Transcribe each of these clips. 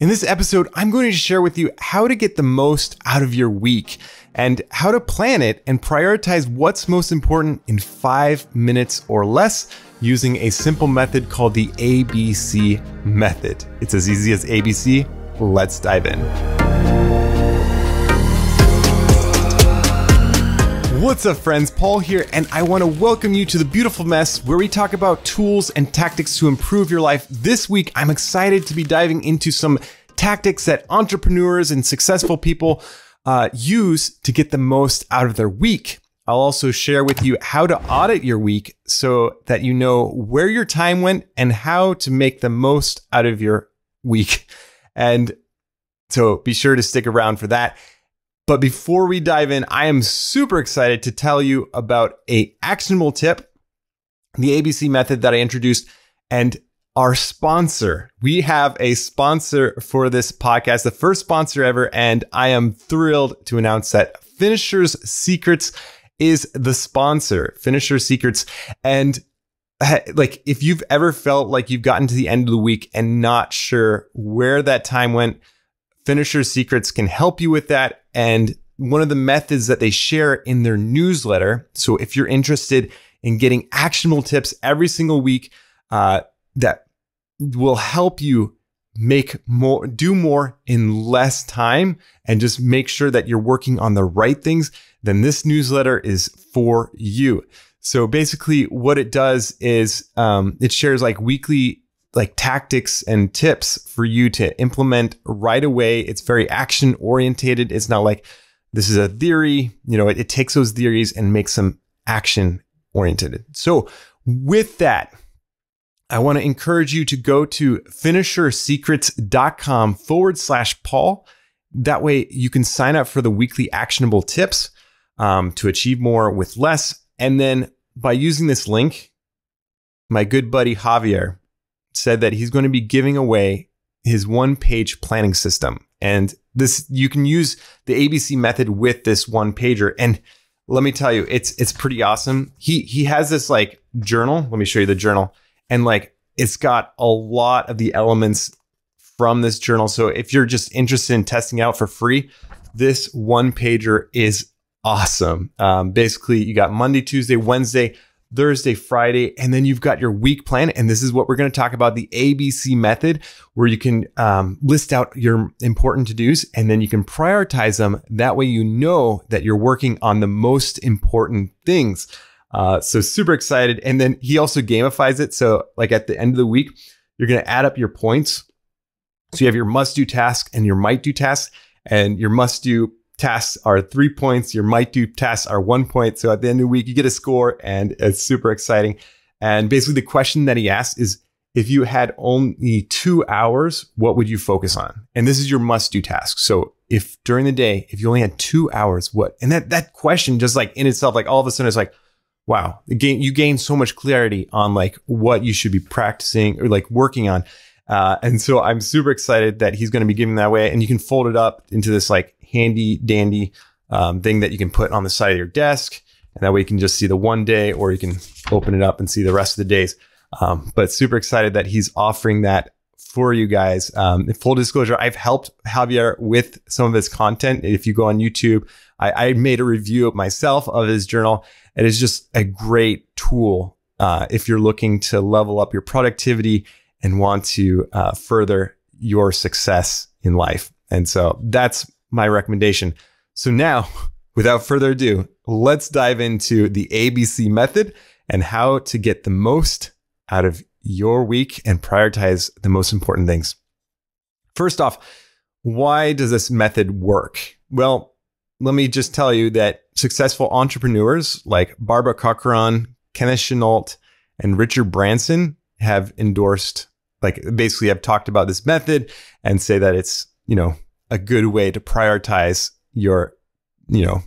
In this episode, I'm going to share with you how to get the most out of your week and how to plan it and prioritize what's most important in five minutes or less using a simple method called the ABC method. It's as easy as ABC. Let's dive in. What's up, friends? Paul here, and I want to welcome you to the beautiful mess where we talk about tools and tactics to improve your life. This week, I'm excited to be diving into some tactics that entrepreneurs and successful people uh, use to get the most out of their week. I'll also share with you how to audit your week so that you know where your time went and how to make the most out of your week. And so be sure to stick around for that. But before we dive in, I am super excited to tell you about a actionable tip, the ABC method that I introduced and our sponsor. We have a sponsor for this podcast, the first sponsor ever, and I am thrilled to announce that Finisher's Secrets is the sponsor. Finisher Secrets and like if you've ever felt like you've gotten to the end of the week and not sure where that time went, Finisher Secrets can help you with that. And one of the methods that they share in their newsletter. So if you're interested in getting actionable tips every single week uh, that will help you make more, do more in less time and just make sure that you're working on the right things, then this newsletter is for you. So basically what it does is um, it shares like weekly like tactics and tips for you to implement right away. It's very action orientated. It's not like this is a theory, you know, it, it takes those theories and makes them action oriented. So with that, I want to encourage you to go to finishersecrets.com forward slash Paul. That way you can sign up for the weekly actionable tips um, to achieve more with less. And then by using this link, my good buddy Javier said that he's going to be giving away his one page planning system. And this, you can use the ABC method with this one pager. And let me tell you, it's, it's pretty awesome. He, he has this like journal. Let me show you the journal. And like, it's got a lot of the elements from this journal. So if you're just interested in testing out for free, this one pager is awesome. Um, basically, you got Monday, Tuesday, Wednesday, Thursday, Friday, and then you've got your week plan. And this is what we're going to talk about the ABC method, where you can um, list out your important to dos and then you can prioritize them. That way, you know that you're working on the most important things. Uh, so, super excited. And then he also gamifies it. So, like at the end of the week, you're going to add up your points. So, you have your must do task and your might do task, and your must do tasks are three points. Your might do tasks are one point. So at the end of the week, you get a score and it's super exciting. And basically the question that he asked is, if you had only two hours, what would you focus on? And this is your must do task. So if during the day, if you only had two hours, what? And that, that question just like in itself, like all of a sudden it's like, wow, gain, you gain so much clarity on like what you should be practicing or like working on. Uh, and so I'm super excited that he's going to be giving that away and you can fold it up into this like handy dandy um, thing that you can put on the side of your desk. And that way you can just see the one day or you can open it up and see the rest of the days. Um, but super excited that he's offering that for you guys. Um, full disclosure, I've helped Javier with some of his content. If you go on YouTube, I, I made a review of myself of his journal. It is just a great tool uh, if you're looking to level up your productivity and want to uh, further your success in life. And so that's my recommendation. So now, without further ado, let's dive into the ABC method and how to get the most out of your week and prioritize the most important things. First off, why does this method work? Well, let me just tell you that successful entrepreneurs like Barbara Corcoran, Kenneth Chenault, and Richard Branson have endorsed, like basically have talked about this method and say that it's, you know, a good way to prioritize your, you know,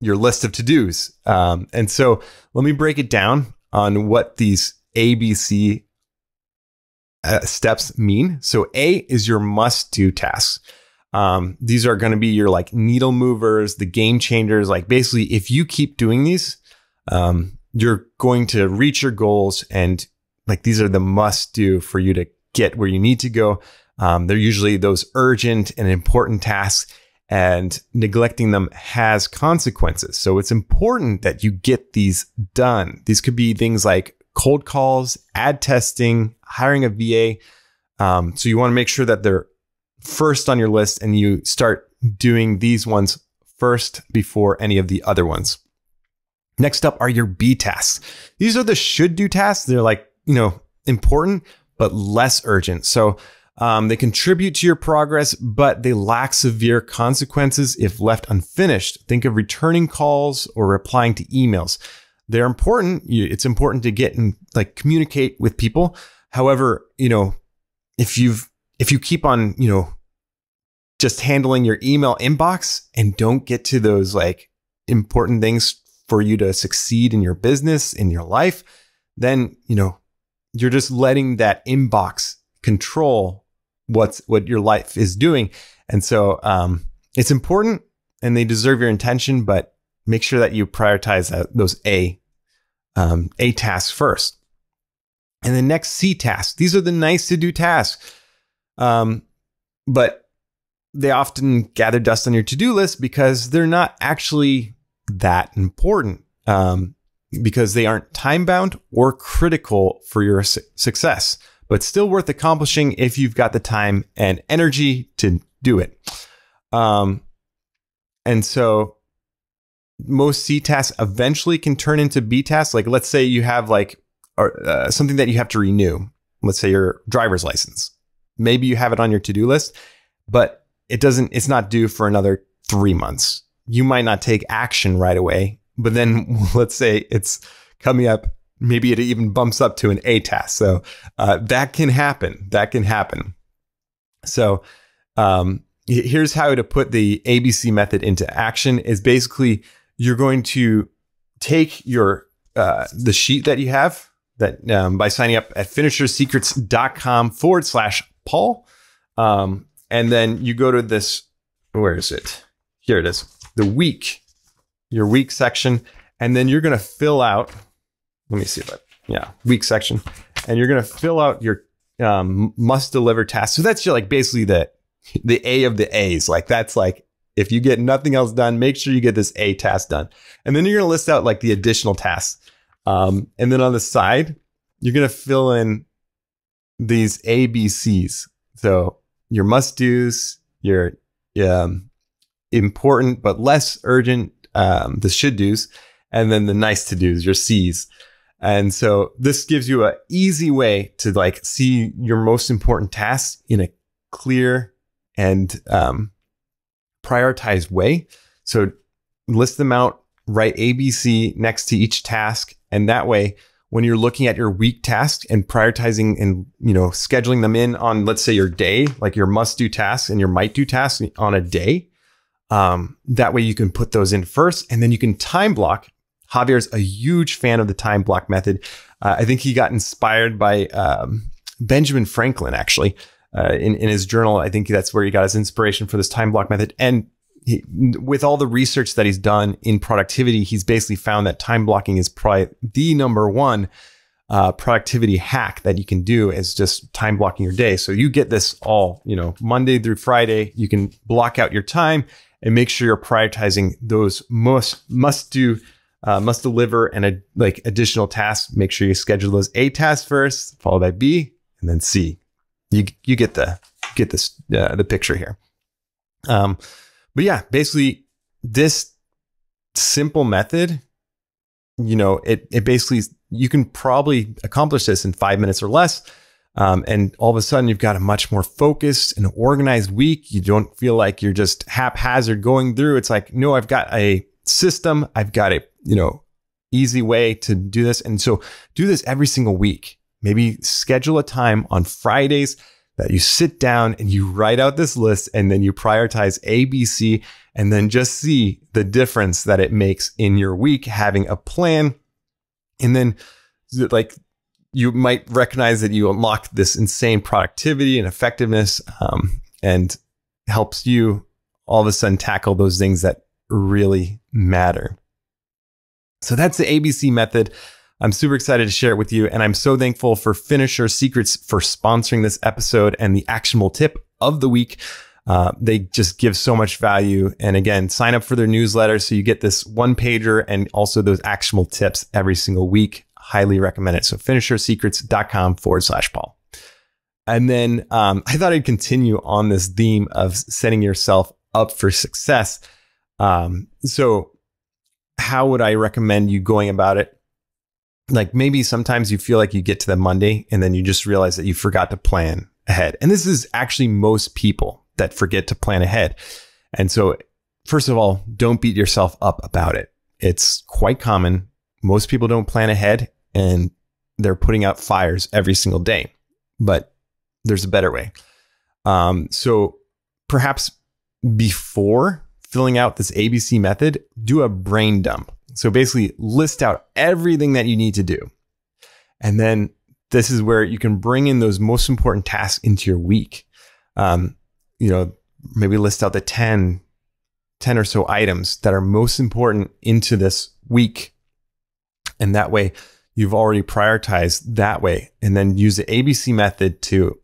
your list of to dos. Um, and so let me break it down on what these ABC uh, steps mean. So A is your must do tasks. Um, these are going to be your like needle movers, the game changers. Like basically, if you keep doing these, um, you're going to reach your goals and like these are the must do for you to get where you need to go Um, they're usually those urgent and important tasks, and neglecting them has consequences. So it's important that you get these done. These could be things like cold calls, ad testing, hiring a VA. Um, so you want to make sure that they're first on your list and you start doing these ones first before any of the other ones. Next up are your B tasks. These are the should do tasks. They're like, you know, important, but less urgent. So um, they contribute to your progress, but they lack severe consequences if left unfinished. Think of returning calls or replying to emails. They're important. It's important to get and like communicate with people. However, you know, if you've, if you keep on, you know, just handling your email inbox and don't get to those like important things for you to succeed in your business, in your life, then, you know, you're just letting that inbox control what's what your life is doing. And so um, it's important and they deserve your intention, but make sure that you prioritize that, those A um, A tasks first. And the next C tasks. These are the nice to do tasks. Um, but they often gather dust on your to do list because they're not actually that important um, because they aren't time bound or critical for your su- success, but still worth accomplishing if you've got the time and energy to do it. Um, and so most C tasks eventually can turn into B tasks. Like let's say you have like or, uh, something that you have to renew. Let's say your driver's license. Maybe you have it on your to do list, but it doesn't. It's not due for another three months you might not take action right away. But then let's say it's coming up, maybe it even bumps up to an A test. So uh, that can happen. That can happen. So um, here's how to put the ABC method into action is basically you're going to take your uh, the sheet that you have that um, by signing up at finishersecrets.com forward slash Paul. Um, and then you go to this, where is it? Here it is the week, your week section, and then you're going to fill out. Let me see I, yeah, week section, and you're going to fill out your um, must deliver tasks. So that's your, like basically the the A of the A's. Like that's like if you get nothing else done, make sure you get this A task done, and then you're going to list out like the additional tasks. Um, and then on the side, you're going to fill in these ABCs. So your must dos, your um, important but less urgent, um, the should do's, and then the nice to do's, your C's. And so this gives you an easy way to like see your most important tasks in a clear and um, prioritized way. So list them out, write ABC next to each task. And that way, when you're looking at your week tasks and prioritizing and, you know, scheduling them in on, let's say your day, like your must do tasks and your might do tasks on a day, um, that way you can put those in first and then you can time block. Javier's a huge fan of the time block method. Uh, I think he got inspired by um, Benjamin Franklin, actually, uh, in, in his journal. I think that's where he got his inspiration for this time block method. And he, with all the research that he's done in productivity, he's basically found that time blocking is probably the number one uh, productivity hack that you can do is just time blocking your day. So you get this all, you know, Monday through Friday. You can block out your time and make sure you're prioritizing those must must do uh, must deliver and a, like additional tasks. Make sure you schedule those A tasks first, followed by B, and then C. You you get the get this uh, the picture here. Um, but yeah, basically this simple method, you know, it it basically you can probably accomplish this in five minutes or less. Um, and all of a sudden, you've got a much more focused and organized week. You don't feel like you're just haphazard going through. It's like, no, I've got a system. I've got a, you know, easy way to do this. And so do this every single week. Maybe schedule a time on Fridays that you sit down and you write out this list and then you prioritize A, B, C, and then just see the difference that it makes in your week having a plan. And then like you might recognize that you unlock this insane productivity and effectiveness um, and helps you all of a sudden tackle those things that really matter. So that's the ABC method. I'm super excited to share it with you. And I'm so thankful for Finisher Secrets for sponsoring this episode and the actionable tip of the week. Uh, they just give so much value. And again, sign up for their newsletter so you get this one pager and also those actionable tips every single week. Highly recommend it. So finishersecrets.com forward slash Paul. And then um, I thought I'd continue on this theme of setting yourself up for success. Um, so, how would I recommend you going about it? Like maybe sometimes you feel like you get to the Monday and then you just realize that you forgot to plan ahead. And this is actually most people that forget to plan ahead. And so, first of all, don't beat yourself up about it. It's quite common. Most people don't plan ahead and they're putting out fires every single day, but there's a better way. Um, so, perhaps before filling out this ABC method, do a brain dump. So, basically, list out everything that you need to do. And then this is where you can bring in those most important tasks into your week. Um, you know, maybe list out the 10, 10 or so items that are most important into this week. And that way you've already prioritized that way and then use the ABC method to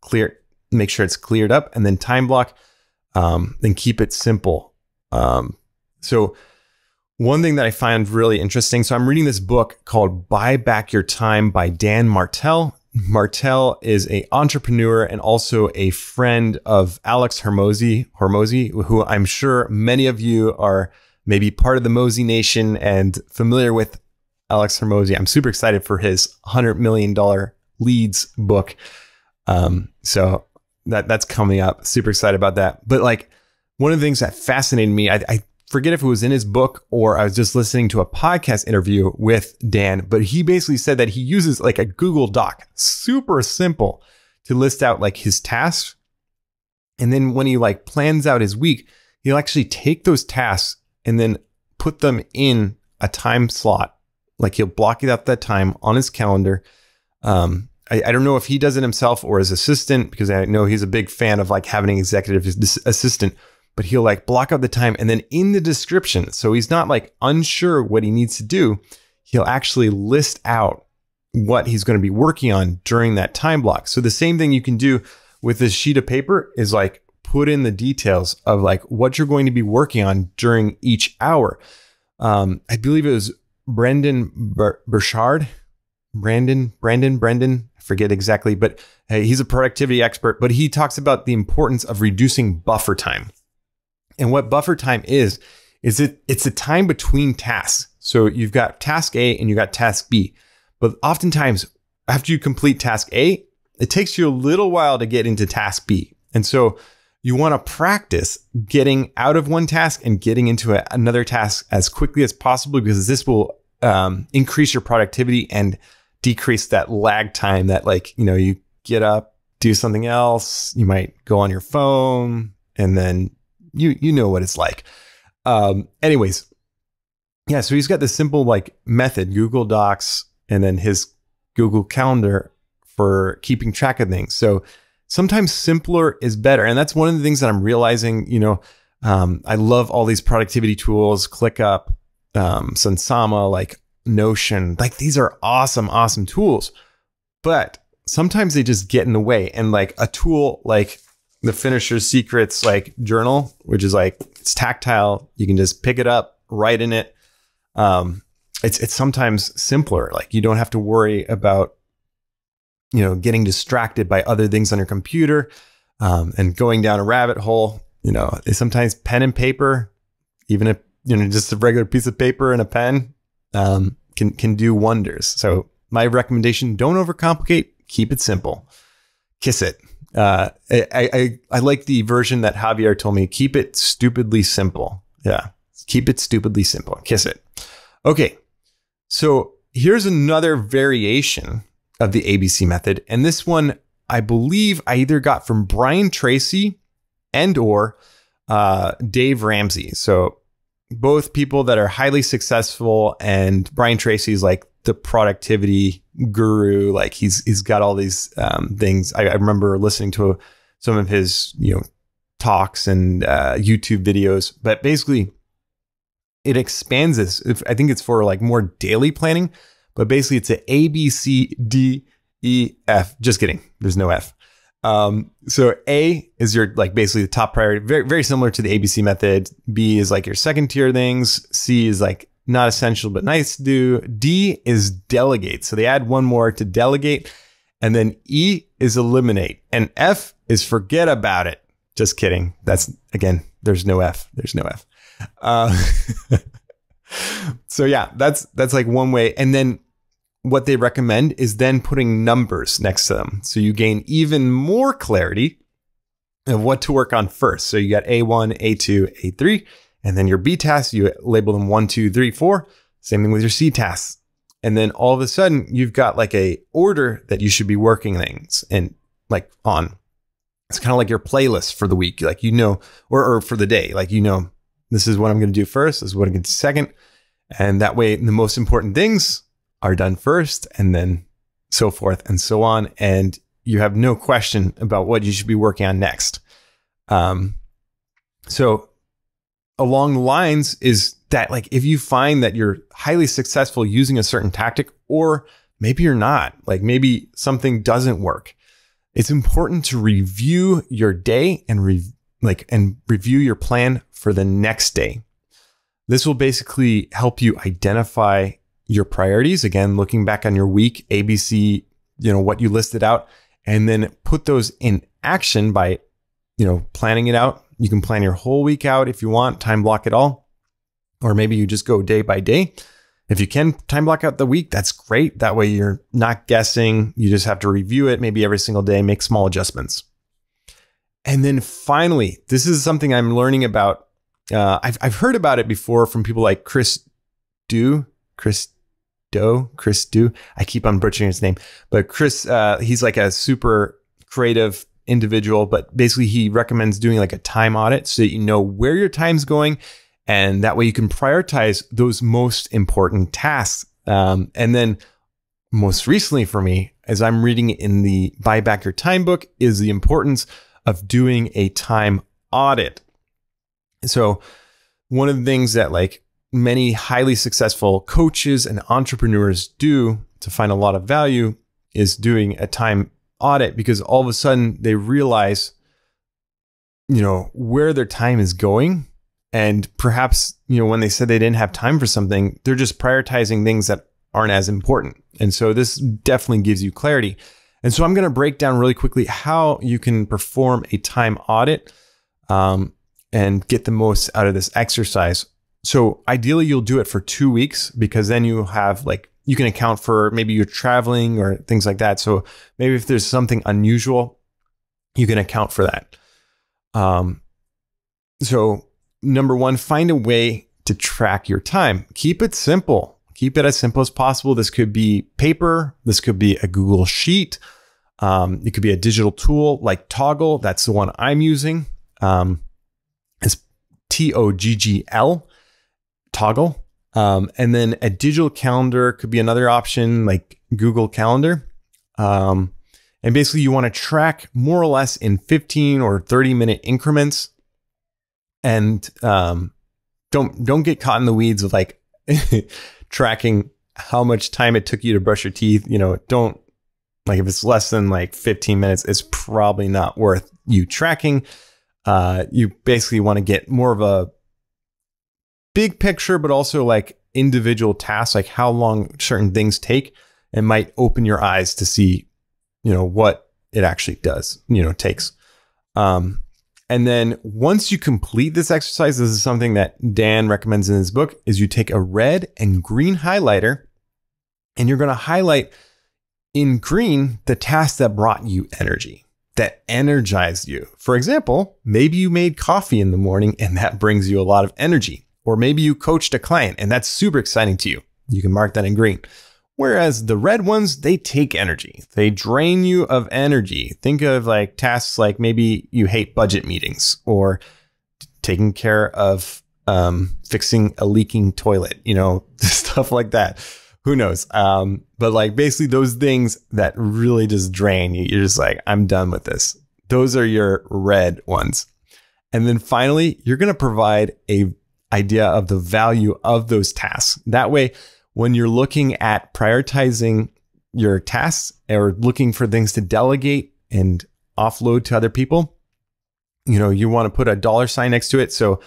clear, make sure it's cleared up and then time block, um, then keep it simple. Um, so one thing that I find really interesting. So I'm reading this book called Buy Back Your Time by Dan Martell. Martell is a entrepreneur and also a friend of Alex Hormozi, Hormozi, who I'm sure many of you are maybe part of the Mosey Nation and familiar with Alex Hormozi. I'm super excited for his $100 million leads book. Um, so that that's coming up. Super excited about that. But like one of the things that fascinated me, I, I forget if it was in his book or I was just listening to a podcast interview with Dan, but he basically said that he uses like a Google Doc, super simple to list out like his tasks. And then when he like plans out his week, he'll actually take those tasks and then put them in a time slot. Like he'll block it out that time on his calendar. Um, I, I, don't know if he does it himself or his assistant because I know he's a big fan of like having an executive assistant but he'll like block out the time and then in the description, so he's not like unsure what he needs to do, he'll actually list out what he's going to be working on during that time block. So the same thing you can do with this sheet of paper is like put in the details of like what you're going to be working on during each hour. Um, I believe it was Brendon Burchard, Brandon, Brandon, Brendon, I forget exactly, but hey, he's a productivity expert, but he talks about the importance of reducing buffer time. And what buffer time is, is it it's a time between tasks. So you've got task A and you got task B. But oftentimes after you complete task A, it takes you a little while to get into task B. And so you want to practice getting out of one task and getting into a, another task as quickly as possible because this will um, increase your productivity and decrease that lag time that like, you know, you get up, do something else, you might go on your phone and then you you know what it's like. Um, anyways, yeah. So he's got this simple like method, Google Docs, and then his Google Calendar for keeping track of things. So sometimes simpler is better, and that's one of the things that I'm realizing. You know, um, I love all these productivity tools, ClickUp, um, Sunsama, like Notion. Like these are awesome, awesome tools, but sometimes they just get in the way. And like a tool like the Finisher Secrets like journal, which is like it's tactile. You can just pick it up, write in it. Um, it's it's sometimes simpler. Like you don't have to worry about you know getting distracted by other things on your computer um, and going down a rabbit hole. You know, sometimes pen and paper, even if you know just a regular piece of paper and a pen, um, can can do wonders. So my recommendation: don't overcomplicate. Keep it simple. Kiss it. Uh, I, I, I like the version that Javier told me. Keep it stupidly simple. Yeah. Keep it stupidly simple. Kiss it. Okay. So here's another variation of the ABC method. And this one, I believe I either got from Brian Tracy and or uh, Dave Ramsey. So both people that are highly successful and Brian Tracy's like the productivity guru. Like he's he's got all these um, things. I, I, remember listening to some of his you know talks and uh, YouTube videos, but basically it expands this. If, I think it's for like more daily planning, but basically it's a A, B, C, D, E, F. Just kidding. There's no F. Um, so A is your like basically the top priority, very very similar to the ABC method. B is like your second tier things. C is like not essential but nice to do. D is delegate. So they add one more to delegate. And then E is eliminate. And F is forget about it. Just kidding. That's again, there's no F. There's no F. Uh, so yeah, that's that's like one way. And then what they recommend is then putting numbers next to them. So you gain even more clarity of what to work on first. So you got A1, A2, A3, and then your B tasks, you label them one, two, three, four. Same thing with your C tasks. And then all of a sudden you've got like a order that you should be working things and like on. It's kind of like your playlist for the week. Like, you know, or, or for the day, like, you know, this is what I'm going to do first. This is what I'm to do second. And that way the most important things are done first and then so forth and so on. And you have no question about what you should be working on next. Um, so along the lines is that like if you find that you're highly successful using a certain tactic or maybe you're not like maybe something doesn't work it's important to review your day and re- like and review your plan for the next day this will basically help you identify your priorities. Again, looking back on your week, ABC, you know, what you listed out, and then put those in action by, you know, planning it out. You can plan your whole week out if you want, time block it all, or maybe you just go day by day. If you can time block out the week, that's great. That way you're not guessing. You just have to review it maybe every single day, make small adjustments. And then finally, this is something I'm learning about. Uh, I've, I've heard about it before from people like Chris Do, Chris Doe, Chris Do. I keep on butchering his name, but Chris, uh, he's like a super creative individual, but basically he recommends doing like a time audit so that you know where your time's going. And that way you can prioritize those most important tasks. Um, and then most recently for me, as I'm reading in the Buy Back Your Time book, is the importance of doing a time audit. So one of the things that like many highly successful coaches and entrepreneurs do to find a lot of value is doing a time audit because all of a sudden they realize you know where their time is going. And perhaps you know when they said they didn't have time for something they're just prioritizing things that aren't as important. And so this definitely gives you clarity. And so i'm going to break down really quickly how you can perform a time audit um, and get the most out of this exercise so ideally you'll do it for two weeks because then you have like, you can account for maybe you're traveling or things like that. So maybe if there's something unusual, you can account for that. Um, so number one, find a way to track your time. Keep it simple. Keep it as simple as possible. This could be paper. This could be a Google Sheet. Um, it could be a digital tool like Toggl. That's the one I'm using. Um, it's T O G G L. Toggl. Um, and then a digital calendar could be another option like Google Calendar. Um, and basically, you want to track more or less in 15 or 30 minute increments. And um, don't don't get caught in the weeds of like tracking how much time it took you to brush your teeth. You know, don't like if it's less than like 15 minutes, it's probably not worth you tracking. Uh, you basically want to get more of a big picture, but also like individual tasks, like how long certain things take, and might open your eyes to see, you know, what it actually does, you know, takes. Um, and then once you complete this exercise, this is something that Dan recommends in his book, is you take a red and green highlighter and you're going to highlight in green the tasks that brought you energy, that energized you. For example, maybe you made coffee in the morning and that brings you a lot of energy. Or maybe you coached a client and that's super exciting to you. You can mark that in green. Whereas the red ones, they take energy. They drain you of energy. Think of like tasks like maybe you hate budget meetings or taking care of um, fixing a leaking toilet, you know, stuff like that. Who knows? Um, but like basically those things that really just drain you. You're just like, I'm done with this. Those are your red ones. And then finally, you're going to provide a idea of the value of those tasks. That way, when you're looking at prioritizing your tasks or looking for things to delegate and offload to other people, you know, you want to put a dollar sign next to it. So,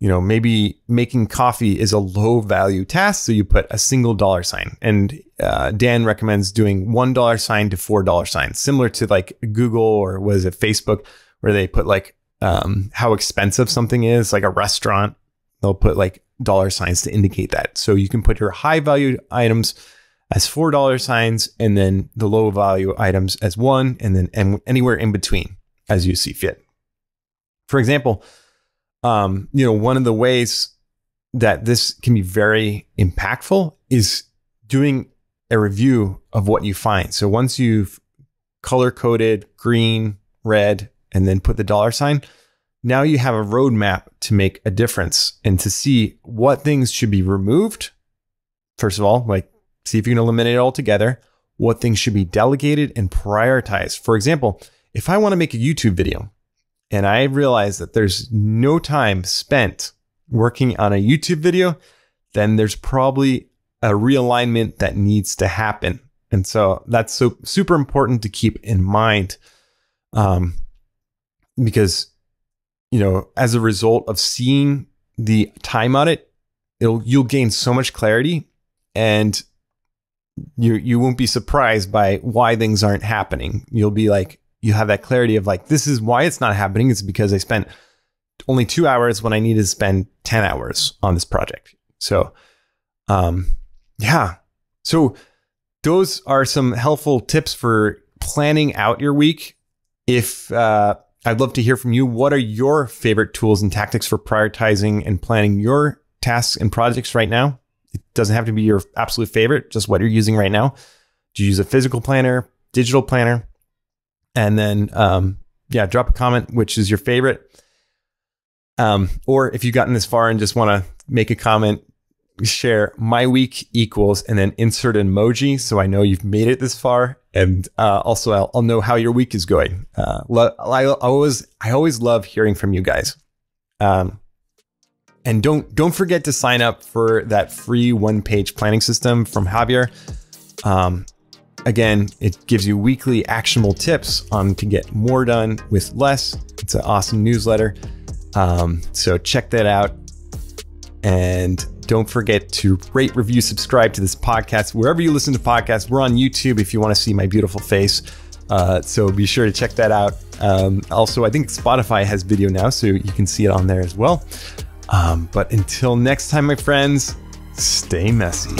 you know, maybe making coffee is a low value task. So you put a single dollar sign. And uh, Dan recommends doing $1 sign to $4 signs, similar to like Google or was it Facebook, where they put like um, how expensive something is, like a restaurant. They'll put like dollar signs to indicate that. So you can put your high value items as four dollar signs and then the low value items as one and then and anywhere in between as you see fit. For example, um, you know, one of the ways that this can be very impactful is doing a review of what you find. So once you've color coded green, red, and then put the dollar sign, now you have a roadmap to make a difference and to see what things should be removed. First of all, like see if you can eliminate it altogether, what things should be delegated and prioritized. For example, if I want to make a YouTube video and I realize that there's no time spent working on a YouTube video, then there's probably a realignment that needs to happen. And so that's so super important to keep in mind. Um, because, you know, as a result of seeing the time on it, it'll, you'll gain so much clarity and you you won't be surprised by why things aren't happening. You'll be like you have that clarity of like this is why it's not happening. It's because I spent only two hours when I needed to spend ten hours on this project. So, um, yeah. So those are some helpful tips for planning out your week. If uh, I'd love to hear from you, what are your favorite tools and tactics for prioritizing and planning your tasks and projects right now? It doesn't have to be your absolute favorite, just what you're using right now. Do you use a physical planner, digital planner? And then, um, yeah, drop a comment, which is your favorite. Um, or if you've gotten this far and just want to make a comment, share my week equals and then insert an emoji so I know you've made it this far. And uh, also, I'll, I'll, know how your week is going. Uh, I, I, always, I always love hearing from you guys. Um, and don't don't forget to sign up for that free one-page planning system from Javier. Um, again, it gives you weekly actionable tips on to get more done with less. It's an awesome newsletter. Um, so check that out. And don't forget to rate, review, subscribe to this podcast wherever you listen to podcasts. We're on YouTube if you want to see my beautiful face. Uh, so be sure to check that out. Um, also, I think Spotify has video now, so you can see it on there as well. Um, but until next time, my friends, stay messy.